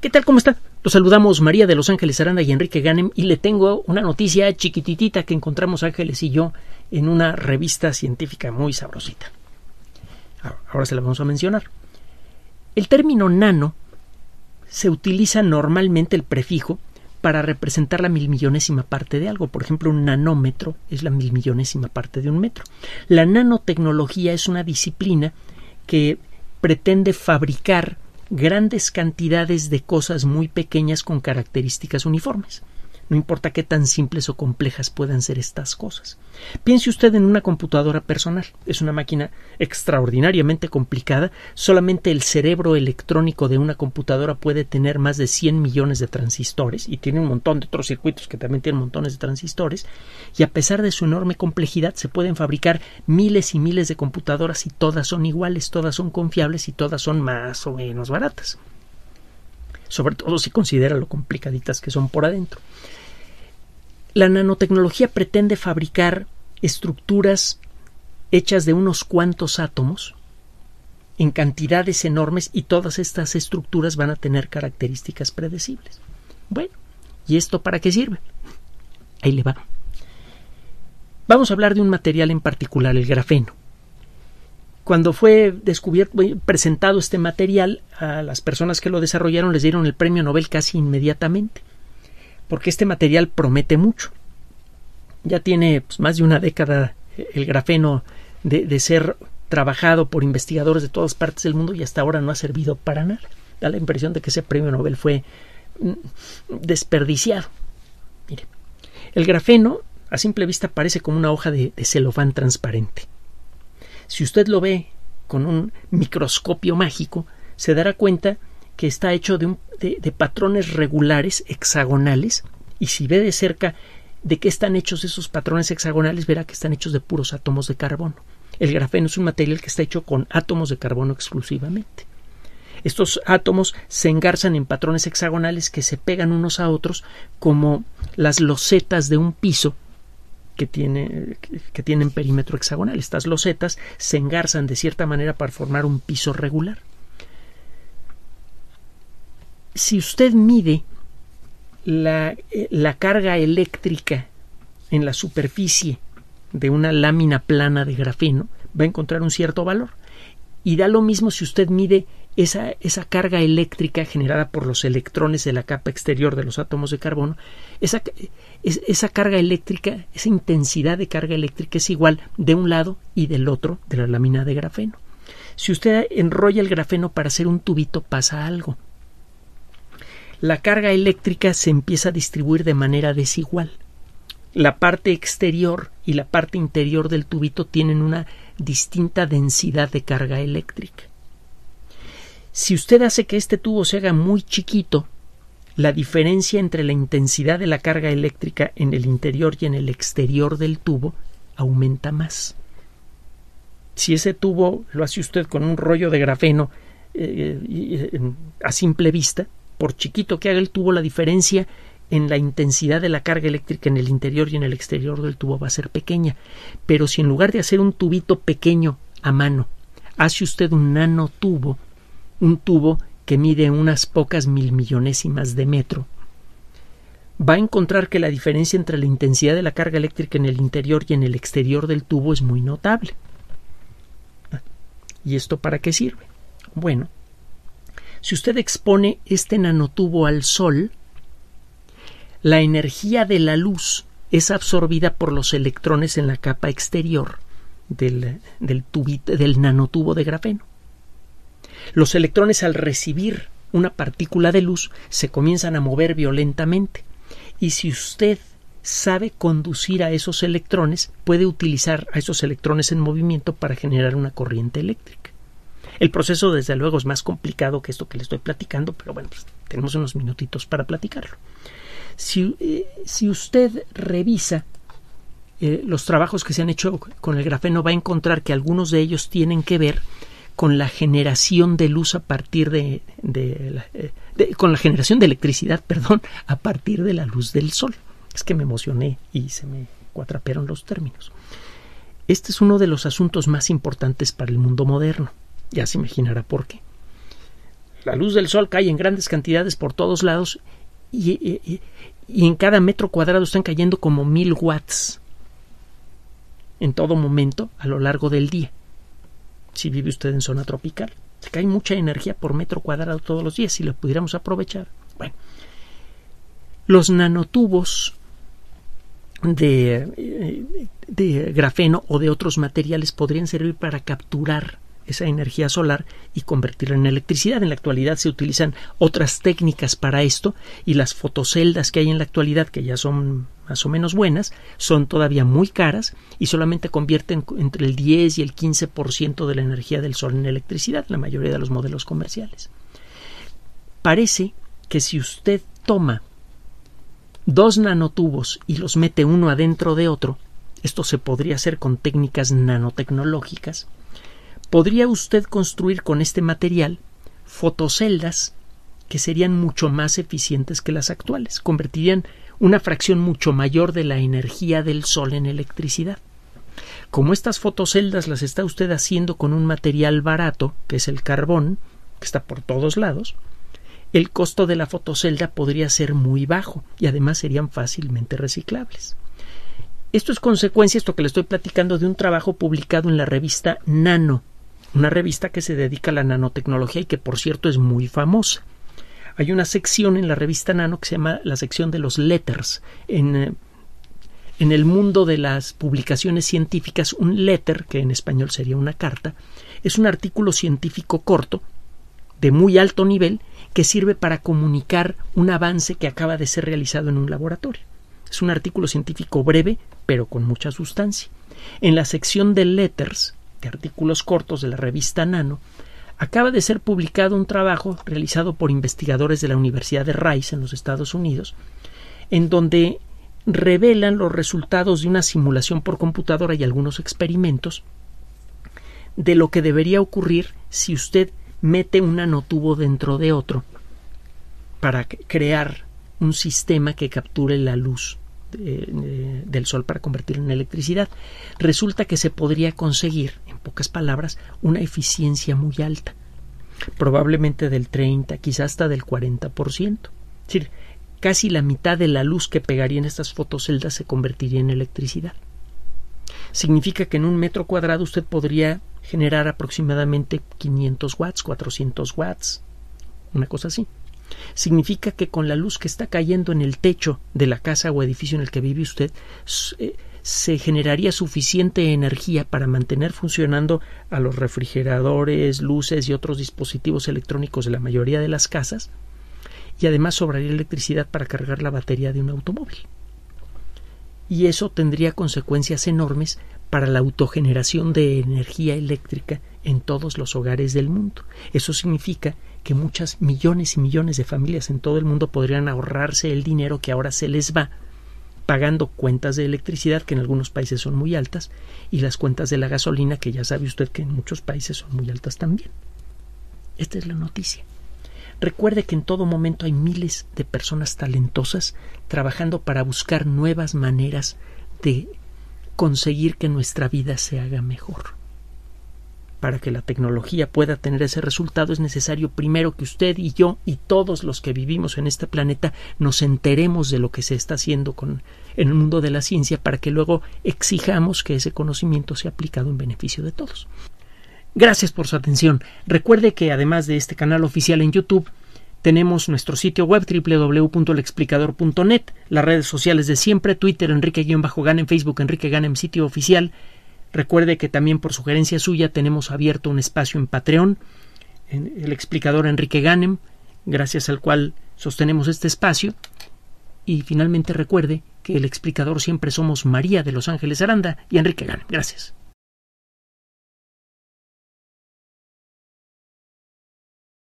¿Qué tal? ¿Cómo está? Los saludamos María de Los Ángeles Aranda y Enrique Ganem y le tengo una noticia chiquititita que encontramos Ángeles y yo en una revista científica muy sabrosita. Ahora se la vamos a mencionar. El término nano se utiliza normalmente el prefijo para representar la milmillonésima parte de algo. Por ejemplo, un nanómetro es la milmillonésima parte de un metro. La nanotecnología es una disciplina que pretende fabricar grandes cantidades de cosas muy pequeñas con características uniformes no importa qué tan simples o complejas puedan ser estas cosas. Piense usted en una computadora personal. Es una máquina extraordinariamente complicada. Solamente el cerebro electrónico de una computadora puede tener más de 100 millones de transistores y tiene un montón de otros circuitos que también tienen montones de transistores. Y a pesar de su enorme complejidad se pueden fabricar miles y miles de computadoras y todas son iguales, todas son confiables y todas son más o menos baratas sobre todo si considera lo complicaditas que son por adentro. La nanotecnología pretende fabricar estructuras hechas de unos cuantos átomos en cantidades enormes y todas estas estructuras van a tener características predecibles. Bueno, ¿y esto para qué sirve? Ahí le va. Vamos a hablar de un material en particular, el grafeno. Cuando fue descubierto, presentado este material, a las personas que lo desarrollaron les dieron el premio Nobel casi inmediatamente porque este material promete mucho. Ya tiene pues, más de una década el grafeno de, ser trabajado por investigadores de todas partes del mundo y hasta ahora no ha servido para nada. Da la impresión de que ese premio Nobel fue mm, desperdiciado. Mire, el grafeno a simple vista parece como una hoja de, celofán transparente. Si usted lo ve con un microscopio mágico, se dará cuenta que está hecho de, patrones regulares hexagonales y si ve de cerca de qué están hechos esos patrones hexagonales, verá que están hechos de puros átomos de carbono. El grafeno es un material que está hecho con átomos de carbono exclusivamente. Estos átomos se engarzan en patrones hexagonales que se pegan unos a otros como las losetas de un piso que, tiene, que tienen perímetro hexagonal. Estas losetas se engarzan de cierta manera para formar un piso regular si usted mide la, eh, la, carga eléctrica en la superficie de una lámina plana de grafeno, va a encontrar un cierto valor. Y da lo mismo si usted mide esa, esa, carga eléctrica generada por los electrones de la capa exterior de los átomos de carbono, esa, esa carga eléctrica, esa intensidad de carga eléctrica es igual de un lado y del otro de la lámina de grafeno. Si usted enrolla el grafeno para hacer un tubito, pasa algo la carga eléctrica se empieza a distribuir de manera desigual. La parte exterior y la parte interior del tubito tienen una distinta densidad de carga eléctrica. Si usted hace que este tubo se haga muy chiquito, la diferencia entre la intensidad de la carga eléctrica en el interior y en el exterior del tubo aumenta más. Si ese tubo lo hace usted con un rollo de grafeno eh, eh, a simple vista, por chiquito que haga el tubo, la diferencia en la intensidad de la carga eléctrica en el interior y en el exterior del tubo va a ser pequeña. Pero si en lugar de hacer un tubito pequeño a mano, hace usted un nanotubo, un tubo que mide unas pocas mil millonésimas de metro, va a encontrar que la diferencia entre la intensidad de la carga eléctrica en el interior y en el exterior del tubo es muy notable. ¿Y esto para qué sirve? Bueno, si usted expone este nanotubo al sol, la energía de la luz es absorbida por los electrones en la capa exterior del, del, nanotubo de grafeno. Los electrones al recibir una partícula de luz se comienzan a mover violentamente y si usted sabe conducir a esos electrones, puede utilizar a esos electrones en movimiento para generar una corriente eléctrica. El proceso, desde luego, es más complicado que esto que le estoy platicando, pero bueno, pues tenemos unos minutitos para platicarlo. Si, eh, si usted revisa eh, los trabajos que se han hecho con el grafeno, va a encontrar que algunos de ellos tienen que ver con la generación de luz a partir de, eh, de, con la generación de electricidad, perdón, a partir de la luz del sol. Es que me emocioné y se me cuatrapearon los términos. Este es uno de los asuntos más importantes para el mundo moderno. Ya se imaginará por qué. la luz del sol cae en grandes cantidades por todos lados y, en cada metro cuadrado están cayendo como mil watts en todo momento a lo largo del día. Si vive usted en zona tropical, se cae mucha energía por metro cuadrado todos los días si lo pudiéramos aprovechar. Bueno, los nanotubos de, de grafeno o de otros materiales podrían servir para capturar esa energía solar y convertirla en electricidad. En la actualidad se utilizan otras técnicas para esto y las fotoceldas que hay en la actualidad, que ya son más o menos buenas, son todavía muy caras y solamente convierten entre el 10 y el 15% de la energía del sol en electricidad, la mayoría de los modelos comerciales. Parece que si usted toma dos nanotubos y los mete uno adentro de otro, esto se podría hacer con técnicas nanotecnológicas, podría usted construir con este material fotoceldas que serían mucho más eficientes que las actuales, convertirían una fracción mucho mayor de la energía del sol en electricidad. Como estas fotoceldas las está usted haciendo con un material barato, que es el carbón, que está por todos lados, el costo de la fotocelda podría ser muy bajo y además serían fácilmente reciclables. Esto es consecuencia, esto que le estoy platicando, de un trabajo publicado en la revista Nano, una revista que se dedica a la nanotecnología y que por cierto es muy famosa. Hay una sección en la revista Nano que se llama la sección de los letters. En, eh, en el mundo de las publicaciones científicas, un letter, que en español sería una carta, es un artículo científico corto, de muy alto nivel, que sirve para comunicar un avance que acaba de ser realizado en un laboratorio. Es un artículo científico breve, pero con mucha sustancia. En la sección de letters de artículos cortos de la revista Nano, acaba de ser publicado un trabajo realizado por investigadores de la Universidad de Rice en los Estados Unidos, en donde revelan los resultados de una simulación por computadora y algunos experimentos de lo que debería ocurrir si usted mete un nanotubo dentro de otro para crear un sistema que capture la luz del sol para convertirlo en electricidad. Resulta que se podría conseguir, pocas palabras, una eficiencia muy alta, probablemente del 30, quizás hasta del 40%. Es decir, casi la mitad de la luz que pegaría en estas fotoceldas se convertiría en electricidad. Significa que en un metro cuadrado usted podría generar aproximadamente 500 watts, 400 watts, una cosa así significa que con la luz que está cayendo en el techo de la casa o edificio en el que vive usted, eh, se generaría suficiente energía para mantener funcionando a los refrigeradores, luces y otros dispositivos electrónicos de la mayoría de las casas, y además sobraría electricidad para cargar la batería de un automóvil. Y eso tendría consecuencias enormes para la autogeneración de energía eléctrica en todos los hogares del mundo. Eso significa que muchas millones y millones de familias en todo el mundo podrían ahorrarse el dinero que ahora se les va pagando cuentas de electricidad que en algunos países son muy altas y las cuentas de la gasolina que ya sabe usted que en muchos países son muy altas también. Esta es la noticia. Recuerde que en todo momento hay miles de personas talentosas trabajando para buscar nuevas maneras de conseguir que nuestra vida se haga mejor para que la tecnología pueda tener ese resultado es necesario primero que usted y yo y todos los que vivimos en este planeta nos enteremos de lo que se está haciendo con, en el mundo de la ciencia para que luego exijamos que ese conocimiento sea aplicado en beneficio de todos. Gracias por su atención. Recuerde que además de este canal oficial en YouTube, tenemos nuestro sitio web www.lexplicador.net, las redes sociales de siempre, Twitter Enrique-Ganem, Facebook Enrique Ganem, sitio oficial, Recuerde que también por sugerencia suya tenemos abierto un espacio en Patreon, en el explicador Enrique Ganem, gracias al cual sostenemos este espacio. Y finalmente recuerde que el explicador siempre somos María de Los Ángeles Aranda y Enrique Ganem. Gracias.